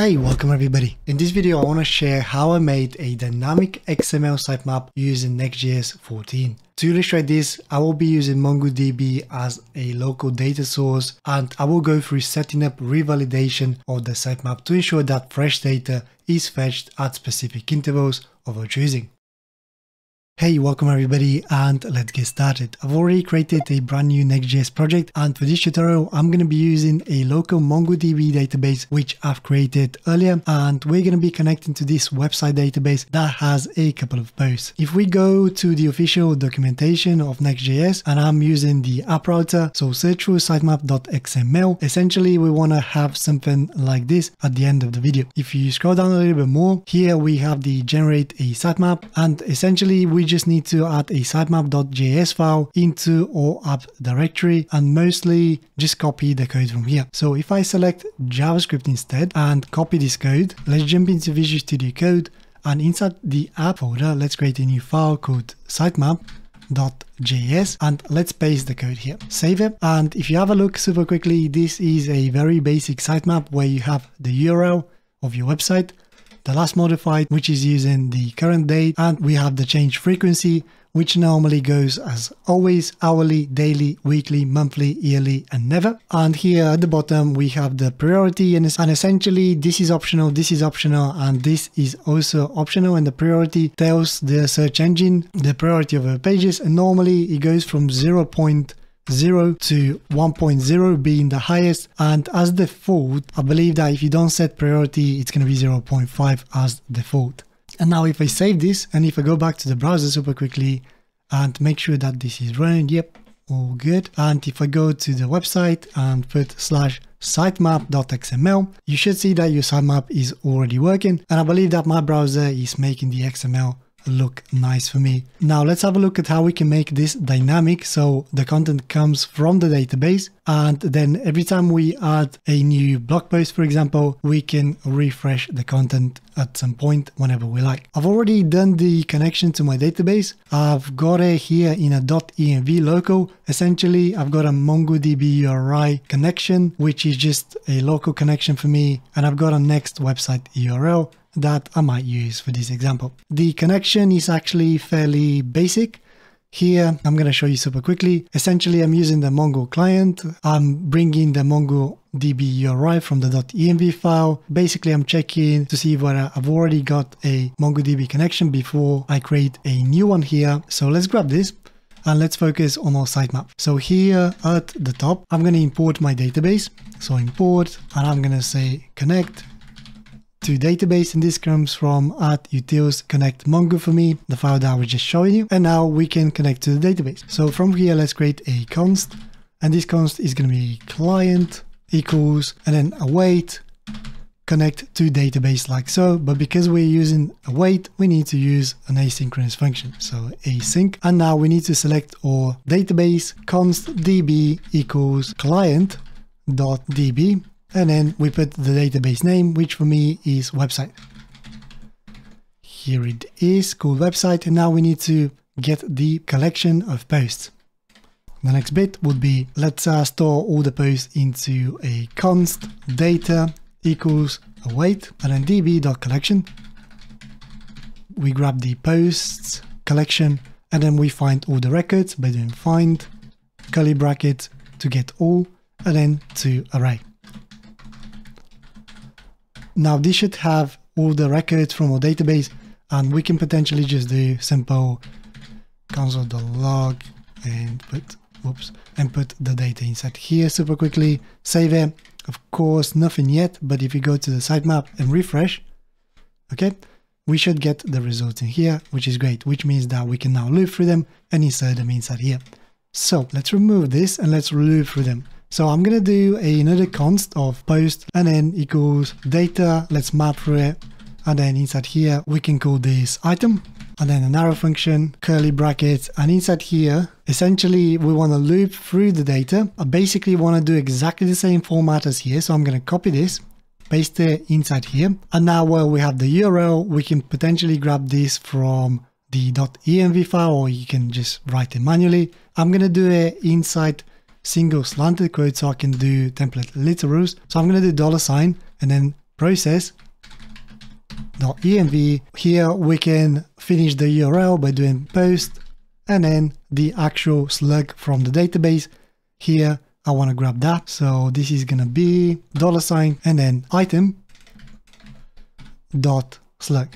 Hey, welcome everybody. In this video, I want to share how I made a dynamic XML sitemap using Next.js 14. To illustrate this, I will be using MongoDB as a local data source and I will go through setting up revalidation of the sitemap to ensure that fresh data is fetched at specific intervals of our choosing. Hey, welcome everybody and let's get started. I've already created a brand new Next.js project and for this tutorial I'm going to be using a local MongoDB database which I've created earlier and we're going to be connecting to this website database that has a couple of posts. If we go to the official documentation of Next.js and I'm using the app router, so search for sitemap.xml, essentially we want to have something like this at the end of the video. If you scroll down a little bit more, here we have the generate a sitemap and essentially we just need to add a sitemap.js file into our app directory and mostly just copy the code from here. So if I select JavaScript instead and copy this code, let's jump into Visual Studio Code and inside the app folder, let's create a new file called sitemap.js and let's paste the code here. Save it. And if you have a look super quickly, this is a very basic sitemap where you have the URL of your website, the last modified, which is using the current date, and we have the change frequency, which normally goes as always, hourly, daily, weekly, monthly, yearly, and never. And here at the bottom, we have the priority and, essentially this is optional, this is optional, and this is also optional. And the priority tells the search engine the priority of the pages. And normally it goes from 0. 0 to 1.0 being the highest and as default I believe that if you don't set priority it's going to be 0.5 as default. And now if I save this and if I go back to the browser super quickly and make sure that this is running, yep, all good. And if I go to the website and put slash sitemap.xml, you should see that your sitemap is already working. And I believe that my browser is making the XML look nice for me. Now let's have a look at how we can make this dynamic so the content comes from the database and then every time we add a new blog post for example we can refresh the content at some point whenever we like. I've already done the connection to my database. I've got it here in a .env local. Essentially I've got a MongoDB URI connection which is just a local connection for me and I've got a next website URL that I might use for this example. The connection is actually fairly basic. Here, I'm going to show you super quickly. Essentially, I'm using the Mongo client. I'm bringing the MongoDB URI from the .env file. Basically, I'm checking to see whether I've already got a MongoDB connection before I create a new one here. So let's grab this and let's focus on our sitemap. So here at the top, I'm going to import my database. So import, and I'm going to say connect to database and this comes from at utils connect mongo for me the file that I was just showing you and now we can connect to the database. So from here let's create a const and this const is going to be client equals and then await connect to database like so but because we're using await we need to use an asynchronous function so async. And now we need to select our database const db equals client dot db and then we put the database name, which for me is website. Here it is, cool website. And now we need to get the collection of posts. The next bit would be let's uh, store all the posts into a const data equals await and then db.collection. We grab the posts collection and then we find all the records by doing find curly bracket to get all and then to array. Now this should have all the records from our database and we can potentially just do simple console.log and put whoops and put the data inside here super quickly. Save it. Of course nothing yet but if you go to the sitemap and refresh okay we should get the results in here which is great which means that we can now loop through them and insert them inside here. So let's remove this and let's loop through them so I'm going to do another const of post and then equals data. Let's map through it. And then inside here, we can call this item and then an arrow function, curly brackets, and inside here, essentially we want to loop through the data. I basically want to do exactly the same format as here. So I'm going to copy this, paste it inside here. And now where we have the URL, we can potentially grab this from the .env file, or you can just write it manually. I'm going to do it inside single slanted quote so I can do template literals. So I'm going to do dollar sign and then process dot .env. Here we can finish the URL by doing post and then the actual slug from the database. Here I want to grab that. So this is going to be dollar sign and then item dot slug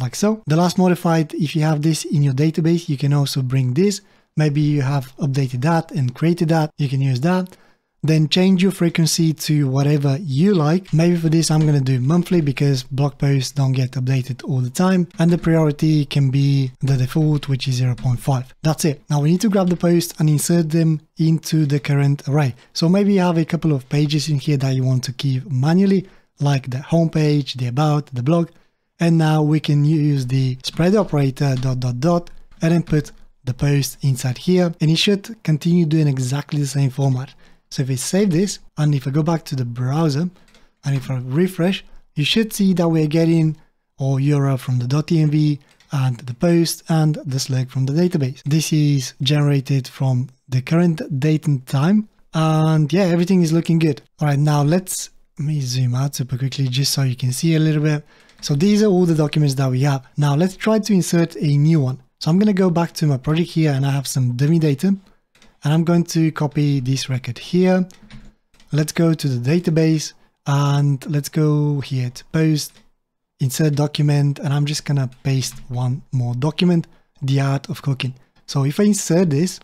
like so. The last modified, if you have this in your database, you can also bring this. Maybe you have updated that and created that. You can use that. Then change your frequency to whatever you like. Maybe for this, I'm going to do monthly because blog posts don't get updated all the time. And the priority can be the default, which is 0.5. That's it. Now we need to grab the post and insert them into the current array. So maybe you have a couple of pages in here that you want to keep manually, like the homepage, the about, the blog. And now we can use the spread operator dot dot dot and then put the post inside here and it should continue doing exactly the same format. So if I save this and if I go back to the browser and if I refresh, you should see that we're getting our URL from the .env and the post and the slug from the database. This is generated from the current date and time. And yeah, everything is looking good. All right, now let's let me zoom out super quickly just so you can see a little bit. So these are all the documents that we have. Now let's try to insert a new one. So I'm going to go back to my project here and I have some dummy data and I'm going to copy this record here. Let's go to the database and let's go here to post, insert document, and I'm just gonna paste one more document, the art of cooking. So if I insert this,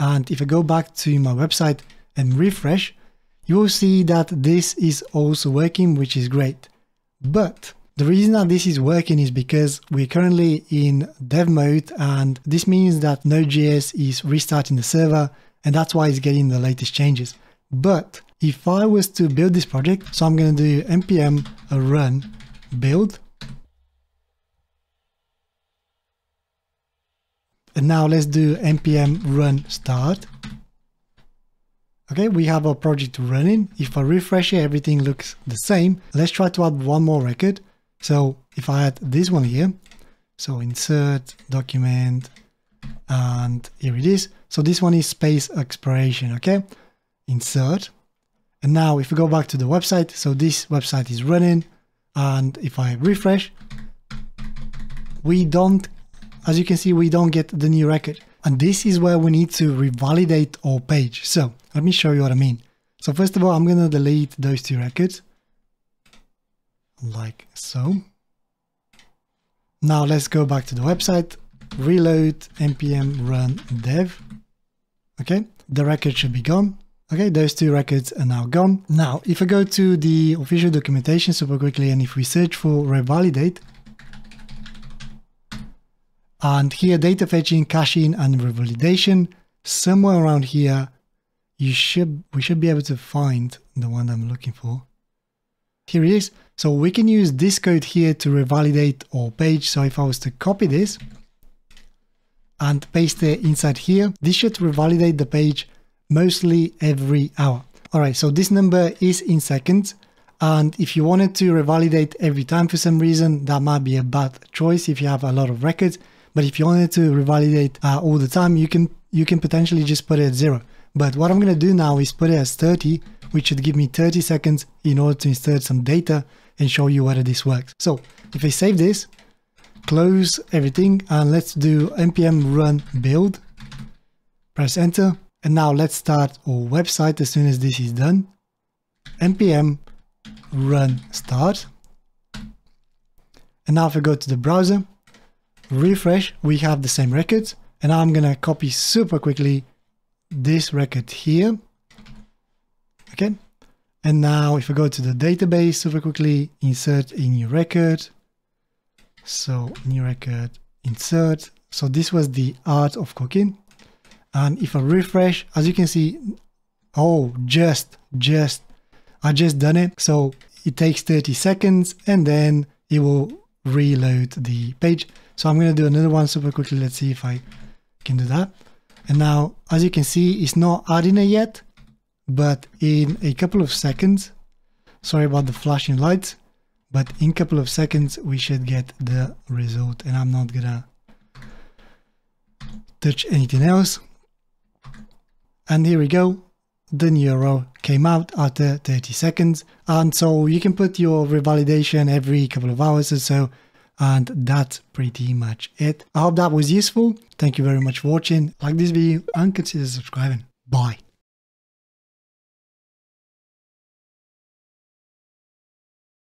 and if I go back to my website and refresh, you will see that this is also working, which is great. But the reason that this is working is because we're currently in dev mode and this means that Node.js is restarting the server and that's why it's getting the latest changes. But if I was to build this project, so I'm going to do npm run build. And now let's do npm run start. Okay, we have our project running. If I refresh it, everything looks the same. Let's try to add one more record. So if I add this one here, so insert document and here it is. So this one is space exploration, okay? Insert. And now if we go back to the website, so this website is running and if I refresh, we don't, as you can see, we don't get the new record. And this is where we need to revalidate our page. So let me show you what I mean. So first of all, I'm to delete those two records like so. Now let's go back to the website, reload npm run dev. Okay, the record should be gone. Okay, those two records are now gone. Now, if I go to the official documentation super quickly and if we search for revalidate, and here data fetching, caching and revalidation, somewhere around here, you should we should be able to find the one I'm looking for. Here it is. So we can use this code here to revalidate our page. So if I was to copy this and paste it inside here, this should revalidate the page mostly every hour. All right, so this number is in seconds. And if you wanted to revalidate every time for some reason, that might be a bad choice if you have a lot of records. But if you wanted to revalidate uh, all the time, you can you can potentially just put it at zero. But what I'm going to do now is put it as 30 which should give me 30 seconds in order to insert some data and show you whether this works. So if I save this, close everything and let's do npm run build, press enter. And now let's start our website as soon as this is done. npm run start. And now if I go to the browser, refresh, we have the same records. And now I'm to copy super quickly this record here Okay. And now if I go to the database super quickly, insert a new record. So new record, insert. So this was the art of cooking. And if I refresh, as you can see, oh, just, just, I just done it. So it takes 30 seconds and then it will reload the page. So I'm going to do another one super quickly. Let's see if I can do that. And now, as you can see, it's not adding it yet but in a couple of seconds, sorry about the flashing lights, but in a couple of seconds we should get the result and I'm not gonna touch anything else. And here we go. the new row came out after 30 seconds. And so you can put your revalidation every couple of hours or so. And that's pretty much it. I hope that was useful. Thank you very much for watching. Like this video and consider subscribing. Bye.